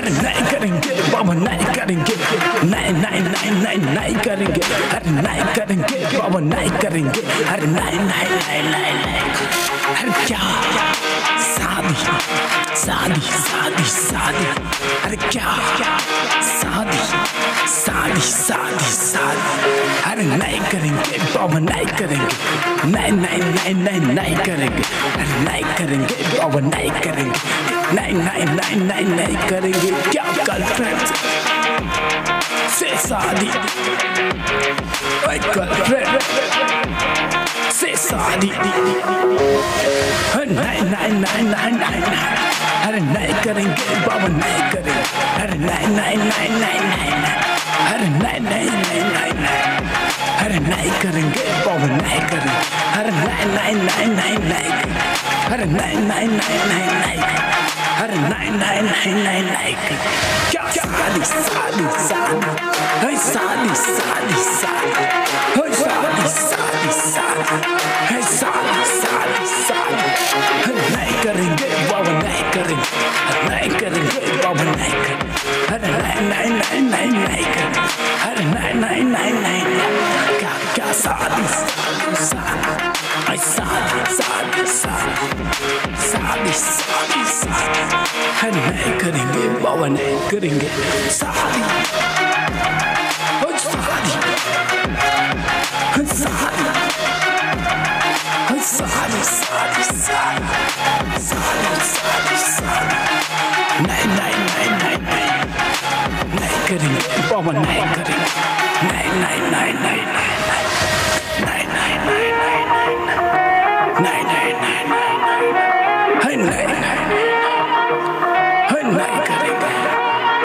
बाबा नहीं करेंगे नहीं नहीं नहीं नहीं नहीं करेंगे अरे नहीं करेंगे बाबा नहीं करेंगे अरे नहीं नहीं नहीं नहीं नहीं अरे क्या शादी शादी शादी शादी अरे क्या शादी शादी शादी शादी अरे नहीं करेंगे बाबा नहीं करेंगे नहीं नहीं नहीं नहीं नहीं करेंगे अरे नहीं करेंगे बाबा नहीं करेंगे नहीं नहीं नहीं नहीं नहीं करेंगे क्या गर्लफ्रेंड से शादी गर्लफ्रेंड से शादी नहीं नहीं नहीं नहीं नहीं नहीं अरे नहीं करेंगे बाबा नहीं करेंगे अरे नहीं नहीं नहीं नहीं नहीं अरे नहीं नहीं नहीं नहीं नहीं अरे नहीं करेंगे बाबा नहीं करेंगे अरे नहीं नहीं नहीं नहीं नहीं अरे नहीं नहीं नहीं नहीं नहीं अरे नहीं नहीं नहीं नहीं नहीं क्या शादी शादी शादी है शादी शादी शादी है शादी शादी शादी है शादी शादी शादी है नहीं करेंगे बाबा नहीं करेंगे हर नहीं करेंगे बाबा नहीं करेंगे अरे नहीं नहीं नहीं नहीं नहीं करेंगे अरे नहीं नहीं नहीं नहीं क्या क्या शादी शादी है habis habis Henna keringe bawane keringe sahadi Hoj sahadi Hoj sahadi Hoj sahadi sahadi sahadi Sahadi sahadi sahadi Nahi nahi nahi nahi nahi Nahi night.